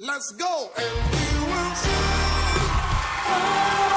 Let's go and we will sing.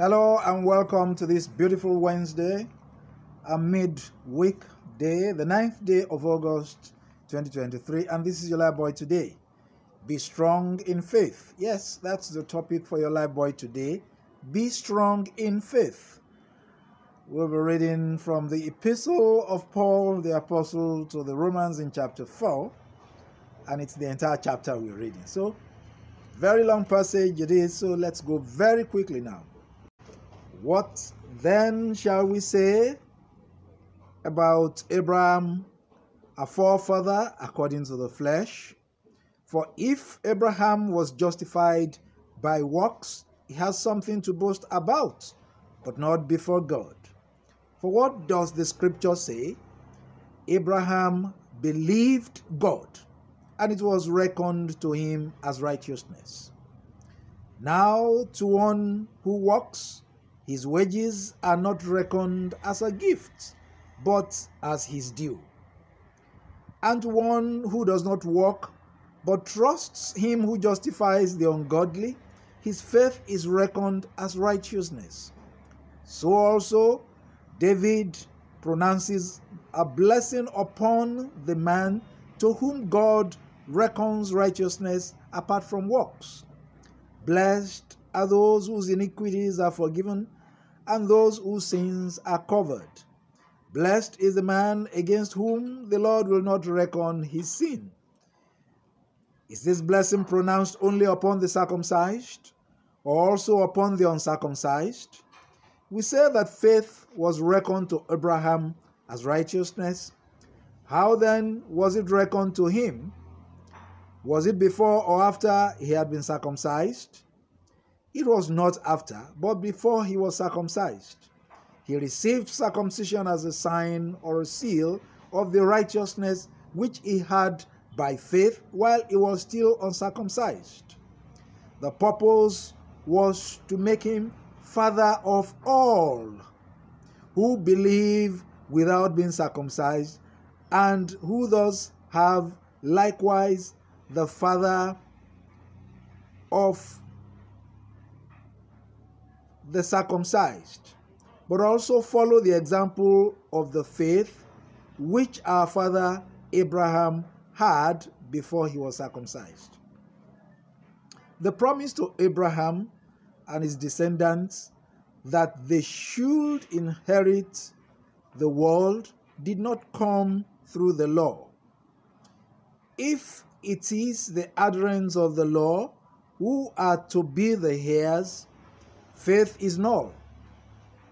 Hello and welcome to this beautiful Wednesday, a midweek day, the ninth day of August 2023. And this is your Lifebuoy today. Be strong in faith. Yes, that's the topic for your Lifebuoy today. Be strong in faith. We'll be reading from the epistle of Paul the Apostle to the Romans in chapter 4, and it's the entire chapter we're reading. So, very long passage it is, so let's go very quickly now. What then shall we say about Abraham, a forefather according to the flesh? For if Abraham was justified by works, he has something to boast about, but not before God. For what does the scripture say? Abraham believed God, and it was reckoned to him as righteousness. Now, to one who works, his wages are not reckoned as a gift, but as his due. And one who does not work, but trusts him who justifies the ungodly, his faith is reckoned as righteousness. So also, David pronounces a blessing upon the man to whom God reckons righteousness apart from works. Blessed are those whose iniquities are forgiven and those whose sins are covered. Blessed is the man against whom the Lord will not reckon his sin. Is this blessing pronounced only upon the circumcised or also upon the uncircumcised? We say that faith was reckoned to Abraham as righteousness. How then was it reckoned to him? Was it before or after he had been circumcised? It was not after, but before he was circumcised. He received circumcision as a sign or a seal of the righteousness which he had by faith while he was still uncircumcised. The purpose was to make him father of all who believe without being circumcised and who thus have likewise the father of the circumcised, but also follow the example of the faith which our father Abraham had before he was circumcised. The promise to Abraham and his descendants that they should inherit the world did not come through the law. If it is the adherents of the law who are to be the heirs, faith is null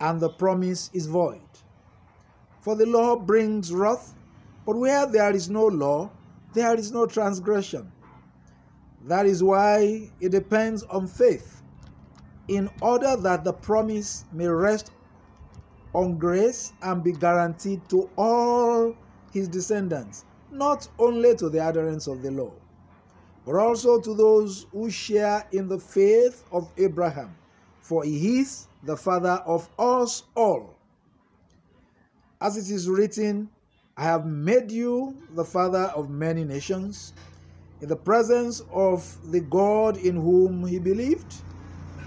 and the promise is void. For the law brings wrath, but where there is no law, there is no transgression. That is why it depends on faith, in order that the promise may rest on grace and be guaranteed to all his descendants, not only to the adherents of the law, but also to those who share in the faith of Abraham, for he is the father of us all. As it is written, I have made you the father of many nations, in the presence of the God in whom he believed,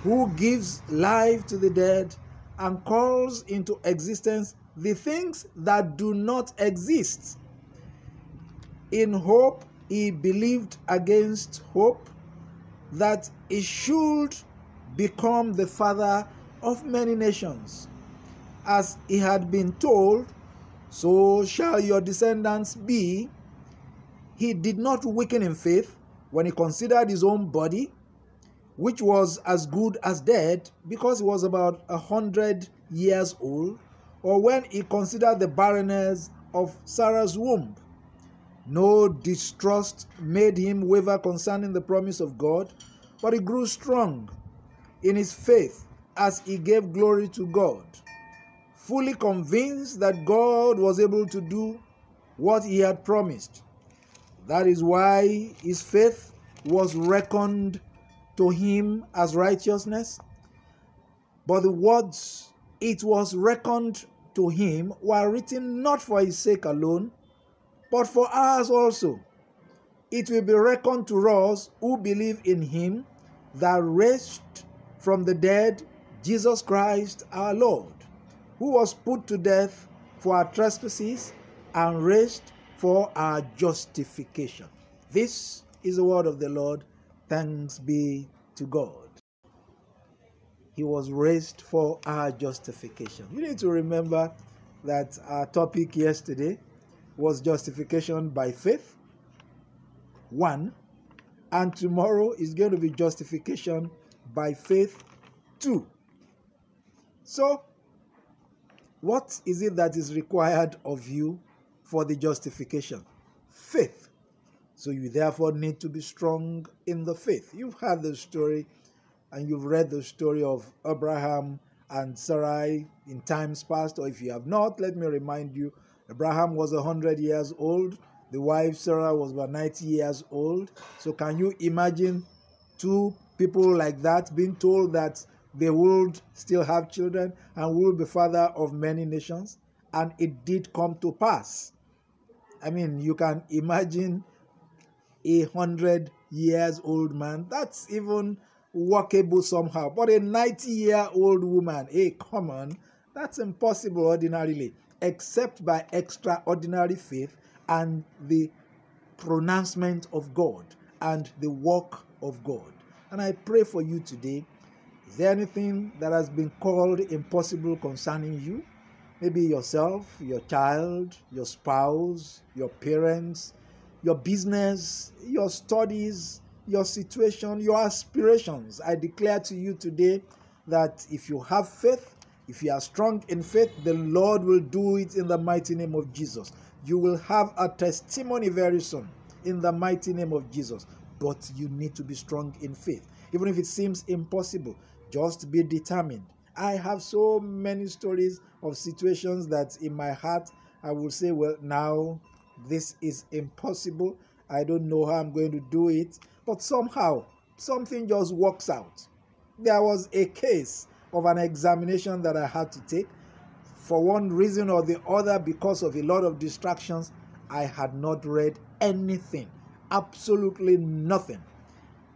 who gives life to the dead and calls into existence the things that do not exist. In hope he believed against hope, that he should become the father of many nations. As he had been told, so shall your descendants be. He did not weaken in faith when he considered his own body, which was as good as dead because he was about a hundred years old, or when he considered the barrenness of Sarah's womb. No distrust made him waver concerning the promise of God, but he grew strong in his faith as he gave glory to God, fully convinced that God was able to do what he had promised. That is why his faith was reckoned to him as righteousness. But the words it was reckoned to him were written not for his sake alone, but for ours also. It will be reckoned to us who believe in him that raised from the dead Jesus Christ our Lord, who was put to death for our trespasses and raised for our justification. This is the word of the Lord. Thanks be to God. He was raised for our justification. You need to remember that our topic yesterday was justification by faith. One. And tomorrow is going to be justification by faith. too. So, what is it that is required of you for the justification? Faith. So, you therefore need to be strong in the faith. You've heard the story and you've read the story of Abraham and Sarai in times past, or if you have not, let me remind you Abraham was 100 years old, the wife Sarah was about 90 years old. So, can you imagine two people like that being told that they would still have children and will be father of many nations? And it did come to pass. I mean, you can imagine a hundred years old man. That's even workable somehow. But a 90 year old woman, hey, come on, that's impossible ordinarily, except by extraordinary faith and the pronouncement of God and the work of God. And I pray for you today. Is there anything that has been called impossible concerning you? Maybe yourself, your child, your spouse, your parents, your business, your studies, your situation, your aspirations. I declare to you today that if you have faith, if you are strong in faith, the Lord will do it in the mighty name of Jesus. You will have a testimony very soon in the mighty name of Jesus. But you need to be strong in faith. Even if it seems impossible, just be determined. I have so many stories of situations that in my heart I will say, Well, now this is impossible. I don't know how I'm going to do it. But somehow, something just works out. There was a case of an examination that I had to take. For one reason or the other, because of a lot of distractions, I had not read anything, absolutely nothing.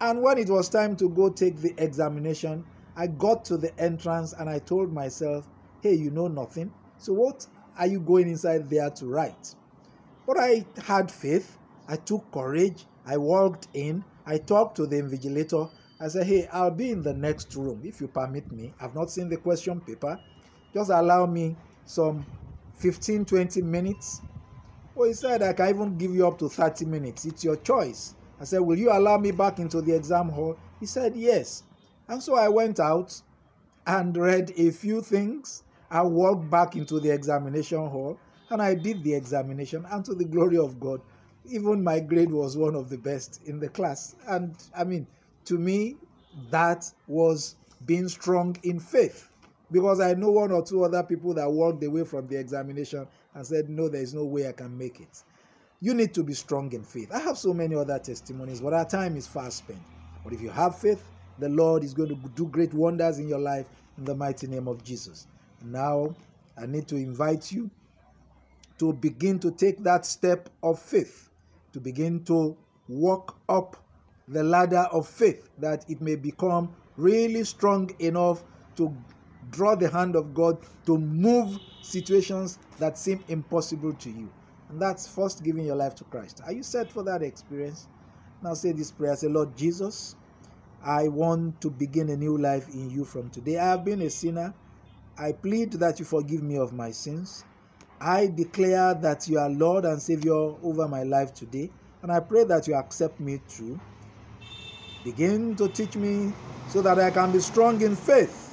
And when it was time to go take the examination, I got to the entrance and I told myself, hey, you know nothing. So what are you going inside there to write? But I had faith. I took courage. I walked in. I talked to the invigilator. I said, hey, I'll be in the next room if you permit me. I've not seen the question paper. Just allow me some 15, 20 minutes. Well, he said, I can even give you up to 30 minutes. It's your choice. I said, Will you allow me back into the exam hall? He said, Yes. And so I went out and read a few things. I walked back into the examination hall and I did the examination. And to the glory of God, even my grade was one of the best in the class. And I mean, to me, that was being strong in faith because I know one or two other people that walked away from the examination and said, No, there is no way I can make it. You need to be strong in faith. I have so many other testimonies, but our time is fast spent. But if you have faith, the Lord is going to do great wonders in your life in the mighty name of Jesus. Now, I need to invite you to begin to take that step of faith, to begin to walk up the ladder of faith that it may become really strong enough to draw the hand of God to move situations that seem impossible to you. And that's first giving your life to Christ. Are you set for that experience? Now say this prayer say, Lord Jesus, I want to begin a new life in you from today. I have been a sinner. I plead that you forgive me of my sins. I declare that you are Lord and Savior over my life today. And I pray that you accept me too. Begin to teach me so that I can be strong in faith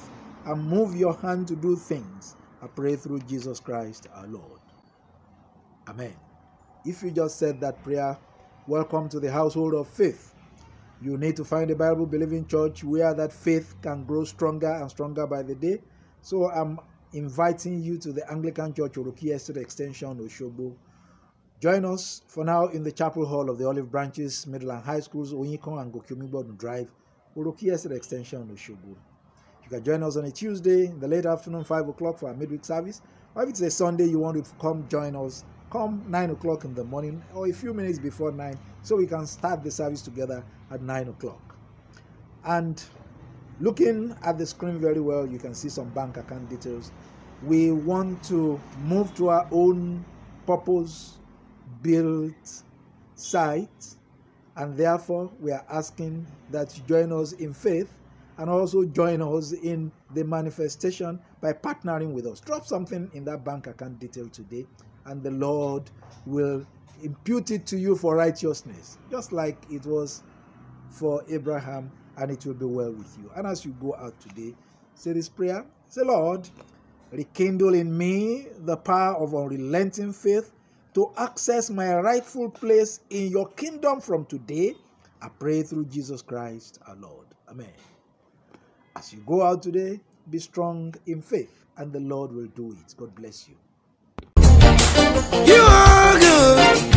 and move your hand to do things. I pray through Jesus Christ our Lord. Amen. If you just said that prayer, welcome to the household of faith. You need to find a Bible believing church where that faith can grow stronger and stronger by the day. So I'm inviting you to the Anglican Church Oroki Estate Extension Oshogbo. Join us for now in the chapel hall of the Olive Branches Midland High Schools, Onyikon and Goke Omigbodun Drive, Oroki Estate Extension Oshogbo. You can join us on a Tuesday in the late afternoon, 5 o'clock for our midweek service. Or if it's a Sunday, you want to come join us, come 9 o'clock in the morning or a few minutes before 9 so we can start the service together at 9 o'clock. And looking at the screen very well, you can see some bank account details. We want to move to our own purpose built site, and therefore we are asking that you join us in faith and also join us in the manifestation by partnering with us. Drop something in that bank account detail today, and the Lord will impute it to you for righteousness, just like it was for Abraham, and it will be well with you. And as you go out today, say this prayer Say, Lord, rekindle in me the power of unrelenting faith to access my rightful place in your kingdom from today. I pray through Jesus Christ our Lord. Amen. As you go out today, be strong in faith, and the Lord will do it. God bless you. You are good.